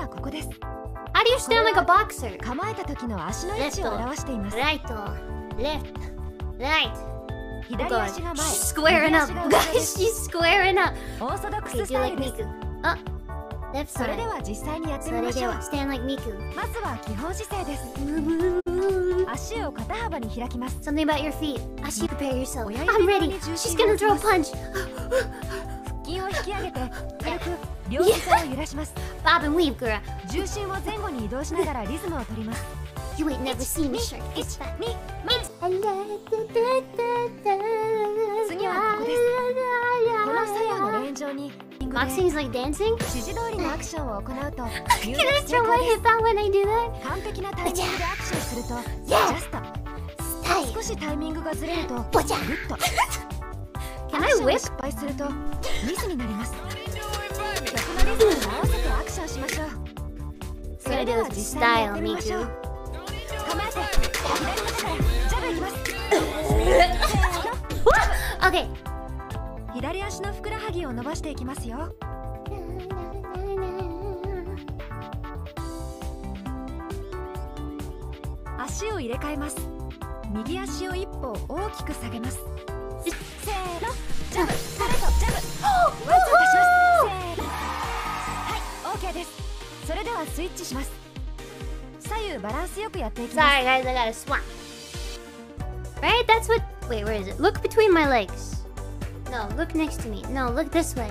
はここです How do you stand like a boxer? 構えた時の足の位置を表しています Right, left, right. 左足が前 she's squaring 右 up. Guys, す she's squaring up. オーソドックススタイルです. Oh, left それで.は実際にやってそみましょう stand like Miku. まずは基本姿勢です足を肩幅に開きます Something about your feet. You prepare yourself. 親 I'm 指 ready. She's 心 gonna throw ま a す punch. 腹筋を引き上げて両膝を揺らします Bob and weave, girl. 重心を前後に移動しながらリズムを取ります You ain't never seen me that. 2次次はここですこの左右のレーン上に Boxing is like dancing? 指示通りのアクションを行うと Can I throw my hip out when I do that? 完璧なタイミングでアクションするとジャスト.少しタイミングがずれるとグボチャッと Can? 失敗するとミスになりますそれでは実際にやってみましょう。構えて。左肩からジャブいきます Okay. 左足のふくらはぎを伸ばしていきますよ。足を入れ替えます。右足を一歩大きく下げます。せスイッチします左右バランスよくやっていきます Sorry, guys, I gotta swap. Right? That's what. Wait, where is it? Look between my legs. No, look next to me. No, look this way.